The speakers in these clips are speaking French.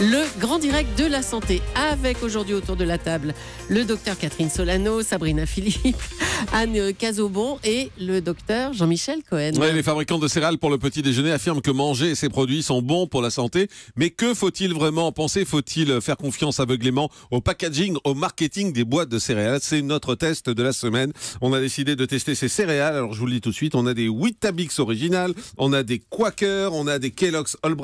le grand direct de la santé avec aujourd'hui autour de la table le docteur Catherine Solano, Sabrina Philippe, Anne Cazobon et le docteur Jean-Michel Cohen. les fabricants de céréales pour le petit déjeuner affirment que manger ces produits sont bons pour la santé, mais que faut-il vraiment penser? Faut-il faire confiance aveuglément au packaging, au marketing des boîtes de céréales? C'est notre test de la semaine. On a décidé de tester ces céréales. Alors je vous le dis tout de suite, on a des Weetabix originales, on a des Quaker, on a des Kellogg's All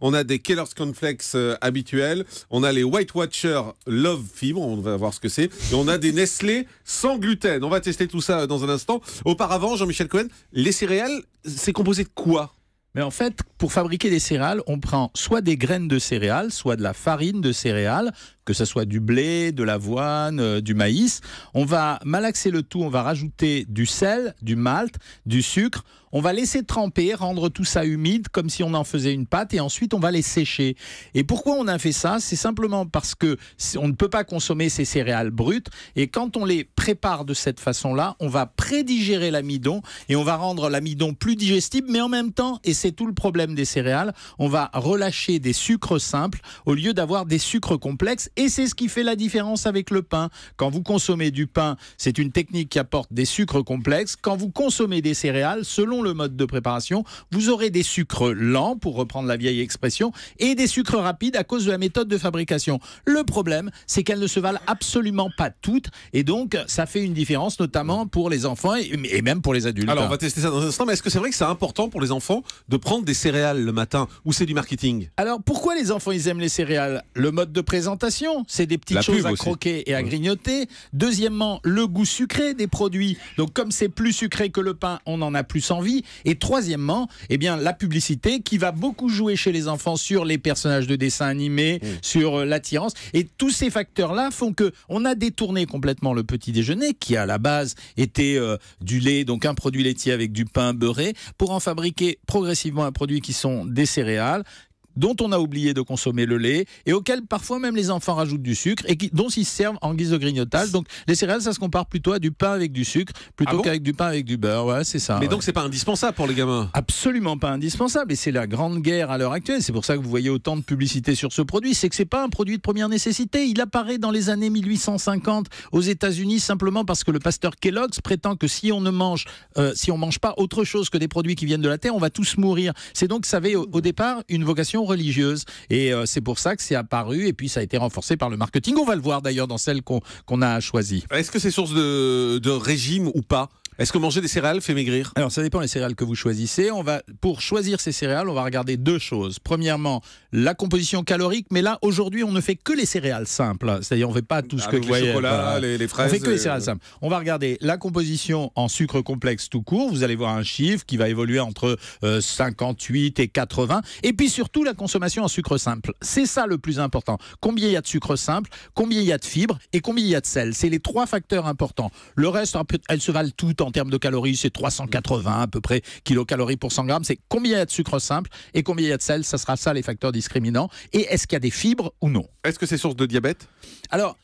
on a des Kellogg's Cornflakes euh, habituels. On a les White Watcher Love Fibre, on va voir ce que c'est. Et on a des Nestlé sans gluten. On va tester tout ça dans un instant. Auparavant, Jean-Michel Cohen, les céréales, c'est composé de quoi? Mais en fait, pour fabriquer des céréales, on prend soit des graines de céréales, soit de la farine de céréales, que ce soit du blé, de l'avoine, euh, du maïs. On va malaxer le tout, on va rajouter du sel, du malt, du sucre. On va laisser tremper, rendre tout ça humide comme si on en faisait une pâte et ensuite on va les sécher. Et pourquoi on a fait ça? C'est simplement parce que on ne peut pas consommer ces céréales brutes et quand on les prépare de cette façon-là, on va prédigérer l'amidon et on va rendre l'amidon plus digestible mais en même temps, et c'est tout le problème des céréales, on va relâcher des sucres simples au lieu d'avoir des sucres complexes et c'est ce qui fait la différence avec le pain. Quand vous consommez du pain, c'est une technique qui apporte des sucres complexes. Quand vous consommez des céréales, selon le mode de préparation, vous aurez des sucres lents, pour reprendre la vieille expression, et des sucres rapides à cause de la méthode de fabrication. Le problème, c'est qu'elles ne se valent absolument pas toutes, et donc ça fait une différence, notamment pour les enfants et même pour les adultes. Alors on va tester ça dans un instant, mais est-ce que c'est vrai que c'est important pour les enfants de prendre des céréales le matin, ou c'est du marketing? Alors pourquoi les enfants ils aiment les céréales? Le mode de présentation c'est des petites choses à croquer et à grignoter. Deuxièmement, le goût sucré des produits. Donc comme c'est plus sucré que le pain, on en a plus envie. Et troisièmement, eh bien la publicité qui va beaucoup jouer chez les enfants sur les personnages de dessins animés, mmh. sur euh, l'attirance. Et tous ces facteurs-là font que on a détourné complètement le petit déjeuner qui à la base était euh, du lait, donc un produit laitier avec du pain beurré, pour en fabriquer progressivement un produit qui sont des céréales dont on a oublié de consommer le lait et auquel parfois même les enfants rajoutent du sucre et qui, dont ils se servent en guise de grignotage. Donc les céréales, ça se compare plutôt à du pain avec du sucre plutôt ah qu'avec du pain avec du beurre. Ouais, c'est ça. Mais donc c'est pas indispensable pour les gamins? Absolument pas indispensable et c'est la grande guerre à l'heure actuelle. C'est pour ça que vous voyez autant de publicité sur ce produit. C'est que c'est pas un produit de première nécessité. Il apparaît dans les années 1850 aux États-Unis simplement parce que le pasteur Kellogg's prétend que si on ne mange, euh, si on mange pas autre chose que des produits qui viennent de la terre, on va tous mourir. C'est donc, ça avait au départ une vocation religieuse. Et euh, c'est pour ça que c'est apparu et puis ça a été renforcé par le marketing. On va le voir d'ailleurs dans celle qu'on a choisie. Est-ce que c'est source de régime ou pas? Est-ce que manger des céréales fait maigrir? Alors ça dépend des céréales que vous choisissez. On va pour choisir ces céréales, on va regarder deux choses. Premièrement, la composition calorique, mais là aujourd'hui on ne fait que les céréales simples. C'est-à-dire on ne fait pas tout ce que vous voyez. Chocolat, les, les, fraises. On fait que les céréales simples. On va regarder la composition en sucre complexe tout court. Vous allez voir un chiffre qui va évoluer entre 58 euh, et 80. Et puis surtout la consommation en sucre simple. C'est ça le plus important. Combien il y a de sucre simple, combien il y a de fibres et combien il y a de sel. C'est les trois facteurs importants. Le reste, elles se valent toutes en termes de calories, c'est 380 à peu près kilocalories pour 100 grammes. C'est combien il y a de sucre simple et combien il y a de sel? Ça sera ça les facteurs discriminants. Et est-ce qu'il y a des fibres ou non? Est-ce que c'est source de diabète? Alors,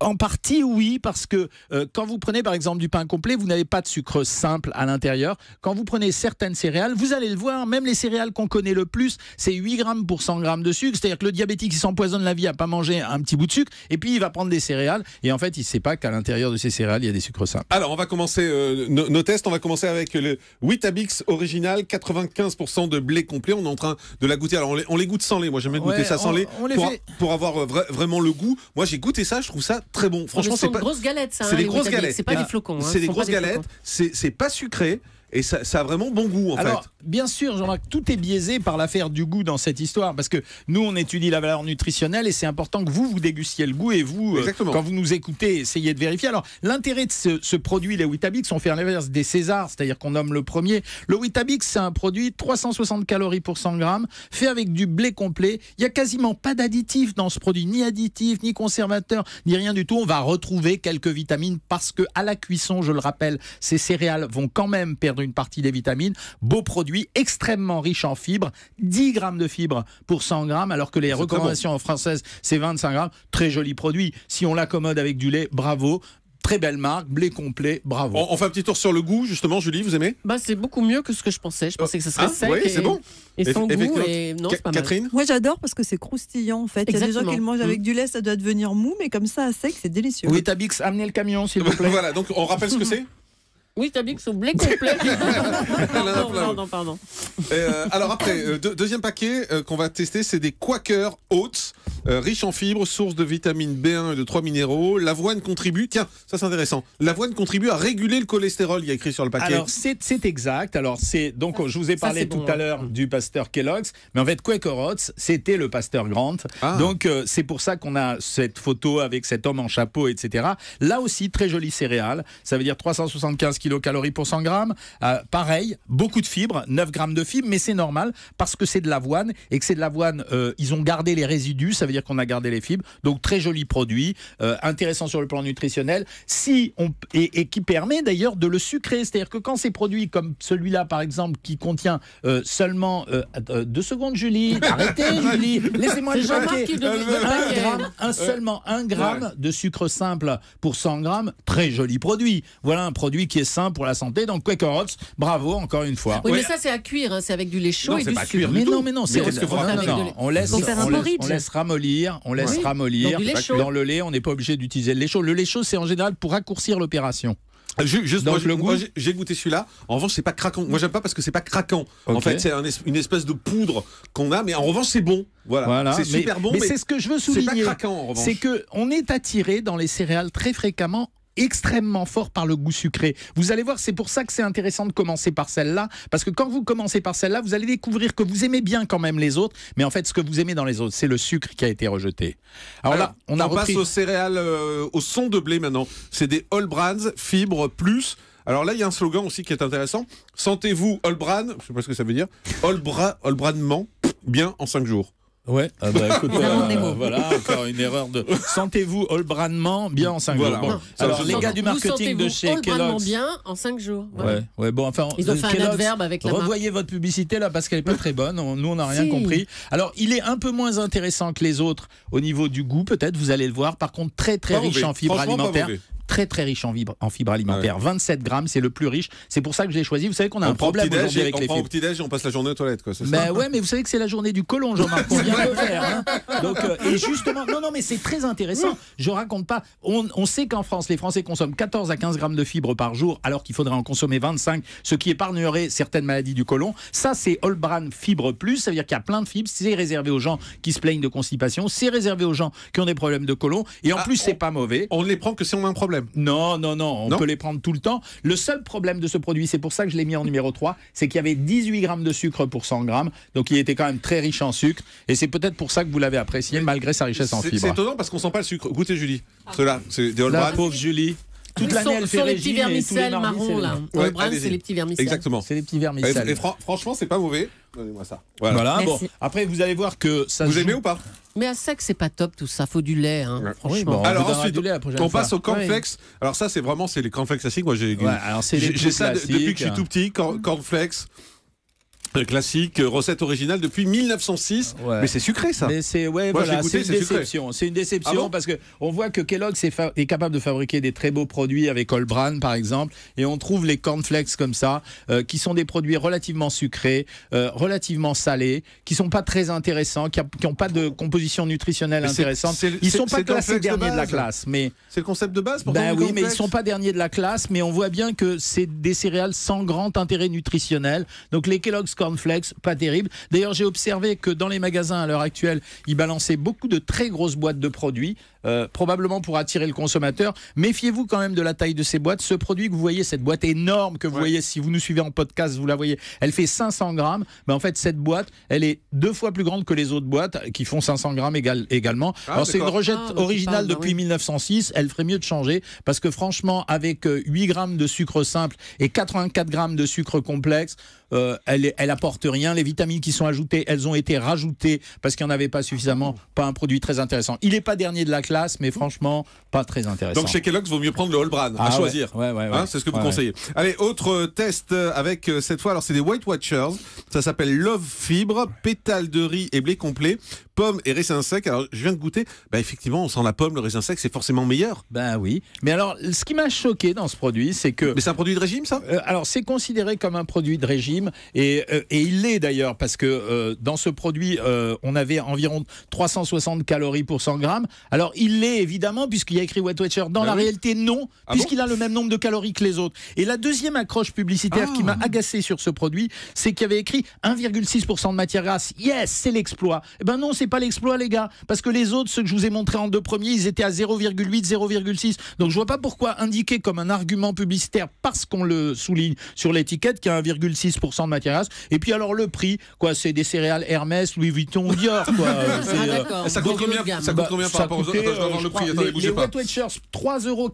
en partie, oui, parce que euh, quand vous prenez par exemple du pain complet, vous n'avez pas de sucre simple à l'intérieur. Quand vous prenez certaines céréales, vous allez le voir, même les céréales qu'on connaît le plus, c'est 8 grammes pour 100 grammes de sucre. C'est-à-dire que le diabétique, il s'empoisonne la vie à pas manger un petit bout de sucre, et puis il va prendre des céréales, et en fait, il ne sait pas qu'à l'intérieur de ces céréales, il y a des sucres simples. Alors, on va commencer euh, nos, tests. On va commencer avec le Weetabix original, 95% de blé complet. On est en train de la goûter. Alors, on les, goûte sans lait. Moi, j'aime bien goûter ça sans lait pour, pour, avoir euh, vraiment le goût. Moi, j'ai goûté ça, je trouve ça très bon. Franchement, c'est pas. grosses galettes, ça. C'est des grosses galettes. C'est pas des flocons. C'est des grosses galettes. C'est pas sucré et ça, a vraiment bon goût en Alors, Bien sûr, Jean-Marc, tout est biaisé par l'affaire du goût dans cette histoire parce que nous, on étudie la valeur nutritionnelle et c'est important que vous, vous dégustiez le goût et vous, euh, quand vous nous écoutez, essayez de vérifier. Alors, l'intérêt de ce, produit, les Weetabix, on fait l'inverse des Césars, c'est-à-dire qu'on nomme le premier. Le Weetabix, c'est un produit 360 calories pour 100 grammes, fait avec du blé complet. Il n'y a quasiment pas d'additifs dans ce produit, ni additifs, ni conservateurs, ni rien du tout. On va retrouver quelques vitamines parce que à la cuisson, je le rappelle, ces céréales vont quand même perdre une partie des vitamines. Beau produit, extrêmement riche en fibres, 10 grammes de fibres pour 100 grammes, alors que les recommandations françaises, c'est 25 grammes. Très joli produit. Si on l'accommode avec du lait, bravo très belle marque, blé complet, bravo. On, on fait un petit tour sur le goût, justement, Julie, vous aimez? Bah, c'est beaucoup mieux que ce que je pensais. Je pensais que ce serait Ah, sec oui, et, c'est bon. et sans goût. Et non, pas mal. Catherine? Moi j'adore parce que c'est croustillant en fait. Il y a des gens qui le mangent avec du lait, ça doit devenir mou, mais comme ça à sec, c'est délicieux. Oui, Tabix, amenez le camion, s'il vous plaît. Voilà, donc on rappelle ce que c'est? Oui, t'as dit que c'est au blé complet. pardon, pardon, pardon. Euh, alors après, euh, deux- deuxième paquet euh, qu'on va tester, c'est des Quaker Oats, euh, riches en fibres, source de vitamine B1 et de 3 minéraux. L'avoine contribue, tiens, ça c'est intéressant, l'avoine contribue à réguler le cholestérol, il y a écrit sur le paquet. Alors c'est c'est exact. Alors c'est donc je vous ai parlé tout bon, à hein. l'heure du pasteur Kellogg's, mais en fait Quaker Oats c'était le pasteur Grant. Ah. Donc euh, c'est pour ça qu'on a cette photo avec cet homme en chapeau, etc. Là aussi très jolie céréale. Ça veut dire 375 kilocalories pour 100 grammes. Euh, pareil, beaucoup de fibres, 9 grammes de fibres, mais c'est normal parce que c'est de l'avoine et que c'est de l'avoine. euh, ils ont gardé les résidus, ça veut dire qu'on a gardé les fibres. Donc très joli produit, euh, intéressant sur le plan nutritionnel. Si on et, et qui permet d'ailleurs de le sucrer, c'est-à-dire que quand ces produits comme celui-là par exemple qui contient seulement deux secondes, Julie, arrêtez Julie, laissez-moi le gramme, un, seulement un gramme de sucre simple pour 100 grammes, très joli produit. Voilà un produit qui est sain pour la santé. Donc Quaker Oats, bravo encore une fois. Oui, Ouais. mais ça, c'est à cuire. hein, C'est avec du lait chaud Non, et du pas sucre. cuire Mais du non, mais non, c'est qu'est-ce que vous non, non, racontez non, avec on laisse, on laisse, porridge. on laisse ramollir, on laisse Oui. ramollir. Dans le lait, on n'est pas obligé d'utiliser le lait chaud. Le lait chaud, c'est en général pour raccourcir l'opération. Ju- Juste, Donc, moi, j'ai- le moi, goût j'ai- j'ai goûté celui-là. En revanche, c'est pas craquant. Moi, j'aime pas parce que c'est pas craquant. En fait, c'est un es- une espèce de poudre qu'on a, mais en revanche, c'est bon. Voilà. Voilà. C'est mais, super bon, mais mais, c'est ce que je veux c'est pas souligner. craquant en revanche. C'est que on est attiré dans les céréales très fréquemment extrêmement fort par le goût sucré. Vous allez voir, c'est pour ça que c'est intéressant de commencer par celle-là, parce que quand vous commencez par celle-là, vous allez découvrir que vous aimez bien quand même les autres, mais en fait, ce que vous aimez dans les autres, c'est le sucre qui a été rejeté. Alors, Alors, là, on a repris... passe aux céréales, euh, au son de blé maintenant. C'est des All Brands, fibres plus. Alors là, il y a un slogan aussi qui est intéressant. Sentez-vous All Bran, je sais pas ce que ça veut dire. All, bra, all Brandement, bien en 5 jours. Ouais, ah bah, écoute, euh, voilà, encore une erreur de. Sentez-vous Olbranement bien en 5 Voilà. jours. Bon, Non, alors, les gars du marketing de chez Kellogg's. bien en 5 jours. Voilà. Ouais, ouais, bon, enfin, Ils ont euh, fait un adverbe avec la marque. Revoyez votre publicité là parce qu'elle est pas très bonne. On- Nous, on n'a rien Si. compris. Alors, il est un peu moins intéressant que les autres au niveau du goût, peut-être. Vous allez le voir. Par contre, très très Pas riche mauvais. en fibres alimentaires. Très très riche en, fibres en fibres alimentaires. 27 grammes, c'est le plus riche. C'est pour ça que je l'ai choisi. Vous savez qu'on a on un au problème aujourd'hui avec on les prend au fibres. petit-déj et on passe la journée aux toilettes. Quoi, ça Ben ouais, mais vous savez que c'est la journée du colon, Jean-Marc. On vient de le faire. hein. Donc, euh, et justement, non, non, mais c'est très intéressant. Je raconte pas. On, on sait qu'en France, les Français consomment 14 à 15 grammes de fibres par jour, alors qu'il faudrait en consommer 25, ce qui épargnerait certaines maladies du côlon. Ça, c'est Olbran Fibre Plus. Ça veut dire qu'il y a plein de fibres. C'est réservé aux gens qui se plaignent de constipation. C'est réservé aux gens qui ont des problèmes de côlon. Et en Ah, plus, c'est pas mauvais. On ne les prend que si on a un problème. Non, non, non, on Non peut les prendre tout le temps. Le seul problème de ce produit, c'est pour ça que je l'ai mis en numéro 3, c'est qu'il y avait 18 grammes de sucre pour 100 grammes, donc il était quand même très riche en sucre, et c'est peut-être pour ça que vous l'avez apprécié, malgré sa richesse en C'est c'est fibres. étonnant parce qu'on sent pas le sucre. Goûtez Julie. Ceux-là, c'est des All La pauvre Julie. Toute l'année, elle fait sont les petits vermicelles marrons là. Ouais, Le brun, c'est les petits vermicelles. Exactement. C'est les petits Et, vermicelles. et fran- franchement, c'est pas mauvais. Donnez-moi ça. Voilà. Voilà, bon. Merci. Après, vous allez voir que ça Vous se aimez joue- ou pas Mais à sec, c'est pas top tout ça. Faut du lait, hein, Ouais. franchement. Bon. On Alors ensuite, du lait la on fois. passe au cornflakes. Alors ça, c'est vraiment c'est les cornflakes classiques. Moi, j'ai Ouais, ça de- depuis que je suis classiques. tout petit. Corn- Cornflakes classique, euh, recette originale depuis 1906. Ouais. Mais c'est sucré ça. Mais c'est ouais, Moi, voilà, c'est une déception. C'est une déception Ah parce que on voit que Kellogg est, est capable de fabriquer des très beaux produits avec Olbran par exemple, et on trouve les cornflakes comme ça, euh, qui sont des produits relativement sucrés, euh, relativement salés, qui sont pas très intéressants, qui n'ont pas de composition nutritionnelle intéressante. c'est- Ils c'est- sont pas classés de derniers de la classe, mais C'est le concept de base. pourtant, ben oui, mais ils cornflakes. sont pas derniers de la classe, mais on voit bien que c'est des céréales sans grand intérêt nutritionnel. Donc les Kellogg's Cornflakes, pas terrible. D'ailleurs, j'ai observé que dans les magasins à l'heure actuelle, ils balançaient beaucoup de très grosses boîtes de produits, euh, probablement pour attirer le consommateur. Méfiez-vous quand même de la taille de ces boîtes. Ce produit que vous voyez, cette boîte énorme que vous Ouais. voyez, si vous nous suivez en podcast, vous la voyez, elle fait 500 grammes. Mais en fait, cette boîte, elle est deux fois plus grande que les autres boîtes qui font 500 grammes égal- également. Ah, Alors c'est une recette Ah, originale bah depuis oui. 1906. Elle ferait mieux de changer parce que franchement, avec euh, 8 grammes de sucre simple et 84 grammes de sucre complexe, euh, elle, apporte rien. Les vitamines qui sont ajoutées, elles ont été rajoutées parce qu'il n'y en avait pas suffisamment. Pas un produit très intéressant. Il n'est pas dernier de la classe, mais franchement, pas très intéressant. Donc chez Kellogg's, vaut mieux prendre le All Bran Ah à choisir. Ouais, ouais, ouais. Hein, c'est ce que vous conseillez. Allez, autre test euh, avec euh, cette fois, alors c'est des White Watchers. Ça s'appelle Love Fibre, pétales de riz et blé complet. Pomme et raisin sec. Alors, je viens de goûter. Bah, effectivement, on sent la pomme, le raisin sec, c'est forcément meilleur. Ben oui. Mais alors, ce qui m'a choqué dans ce produit, c'est que. Mais c'est un produit de régime, ça? Euh, alors, c'est considéré comme un produit de régime et, euh, et il l'est d'ailleurs parce que euh, dans ce produit, on avait environ 360 calories pour 100 grammes. Alors, il l'est évidemment puisqu'il y a écrit Wet Watcher. Dans Bah la oui. réalité, non, Ah puisqu'il a le même nombre de calories que les autres. Et la deuxième accroche publicitaire Ah. qui m'a agacé sur ce produit, c'est qu'il y avait écrit 1,6% de matière grasse. Yes, c'est l'exploit. Eh ben non, c'est pas l'exploit, les gars, parce que les autres, ceux que je vous ai montrés en deux premiers, ils étaient à 0,8, 0,6. Donc je vois pas pourquoi indiquer comme un argument publicitaire parce qu'on le souligne sur l'étiquette qu'il y a 1,6% de matière grasse. Et puis alors le prix, quoi, c'est des céréales Hermès, Louis Vuitton, Dior, quoi. C'est, Ah, euh. Ça coûte combien gamme. Ça coûte combien par rapport aux autres Attends, je dois euh, voir le prix. Attendez, les, bougez les pas. Wet Watchers, 3,81 euros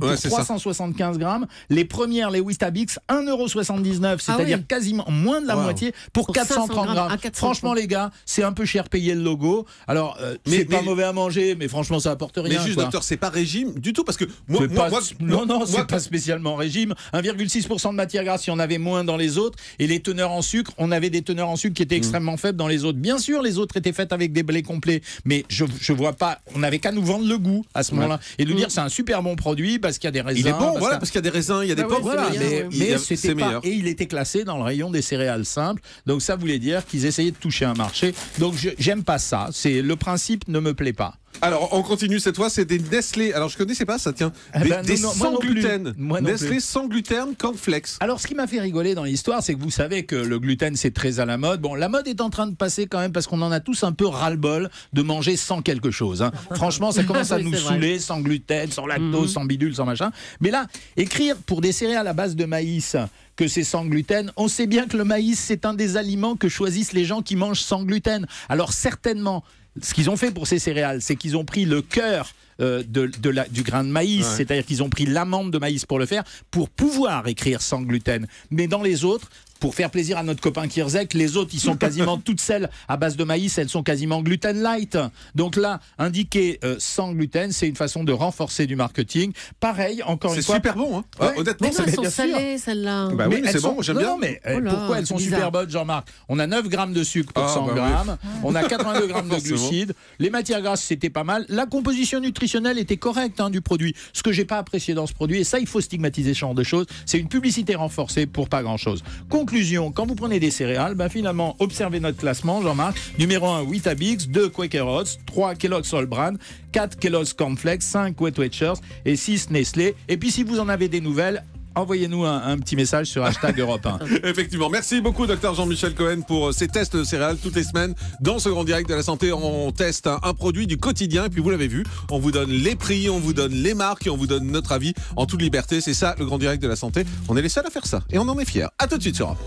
pour Ouais, c'est ça. 375 grammes. Les premières, les Weetabix, 1,79 Ah c'est-à-dire oui. quasiment moins de la Wow. moitié pour, Pour 430 500 grammes. grammes. Ah, 430. Franchement, les gars, c'est un peu cher payer le logo. Alors, euh, Mais- c'est pas mais- mauvais à manger, mais franchement, ça apporte Mais rien. juste, quoi. docteur, c'est pas régime du tout parce que moi, moi, pas- moi- non, non, moi, c'est pas spécialement régime. 1,6% de matière grasse, il y en avait moins dans les autres. Et les teneurs en sucre, on avait des teneurs en sucre qui étaient extrêmement faibles dans les autres. Bien sûr, les autres étaient faites avec des blés complets. Mais je, je vois pas, on n'avait qu'à nous vendre le goût à ce moment-là. Et nous dire c'est un super bon produit parce qu'il y a des raisins. Il est bon, parce voilà, qu'il y a- parce qu'il y a des raisins, il y a des ouais, pommes. voilà, mais, mais c'était c'est pas meilleur. et il était classé dans le rayon des céréales simples. Donc ça voulait dire qu'ils essayaient de toucher un marché. Donc je- j'aime pas ça. C'est le principe ne me plaît pas. Alors, on continue cette fois, c'est des Nestlé. Alors, je connaissais pas ça, tiens. Ah Des, ben, non, des non, sans gluten. Nestlé plus. sans gluten, cornflakes. Alors, ce qui m'a fait rigoler dans l'histoire, c'est que vous savez que le gluten, c'est très à la mode. Bon, la mode est en train de passer quand même parce qu'on en a tous un peu ras-le-bol de manger sans quelque chose. hein. Franchement, ça commence à Oui, nous saouler, sans gluten, sans lactose, sans bidule, sans machin. Mais là, écrire pour des céréales à base de maïs que c'est sans gluten, on sait bien que le maïs, c'est un des aliments que choisissent les gens qui mangent sans gluten. Alors, certainement, ce qu'ils ont fait pour ces céréales, c'est qu'ils ont pris le cœur euh, de, de la- du grain de maïs, Ouais. c'est-à-dire qu'ils ont pris l'amande de maïs pour le faire, pour pouvoir écrire sans gluten. Mais dans les autres, pour faire plaisir à notre copain Kirzek, les autres, ils sont quasiment toutes celles à base de maïs, elles sont quasiment gluten light. Donc là, indiquer euh, sans gluten, c'est une façon de renforcer du marketing. Pareil, encore C'est une fois. super bon, hein. Ouais. Ah, honnêtement, Mais non, ça, elles sont bien sûr. salées, celles-là. Bah oui, c'est bon, j'aime bien. non, mais euh, Oh là, pourquoi elles sont c'est super bonnes, Jean-Marc? On a 9 grammes de sucre pour Ah, 100 bah oui. grammes. On a 82 grammes de glucides. Les matières grasses, c'était pas mal. La composition nutritionnelle était correcte hein, du produit. Ce que j'ai pas apprécié dans ce produit, et ça, il faut stigmatiser ce genre de choses, c'est une publicité renforcée pour pas grand-chose. Conclusion, quand vous prenez des céréales, ben finalement, observez notre classement, Jean-Marc. Numéro 1, Weetabix, 2, Quaker Oats, 3, Kellogg's All Brand, 4, Kellogg's Cornflakes, 5, Wet Watchers et 6, Nestlé. Et puis, si vous en avez des nouvelles, envoyez-nous un, petit message sur hashtag Europe 1. Effectivement. Merci beaucoup, docteur Jean-Michel Cohen, pour euh, ces tests céréales toutes les semaines. Dans ce grand direct de la santé, on teste un, produit du quotidien. Et puis, vous l'avez vu, on vous donne les prix, on vous donne les marques et on vous donne notre avis en toute liberté. C'est ça, le grand direct de la santé. On est les seuls à faire ça. Et on en est fiers. À tout de suite sur Europe.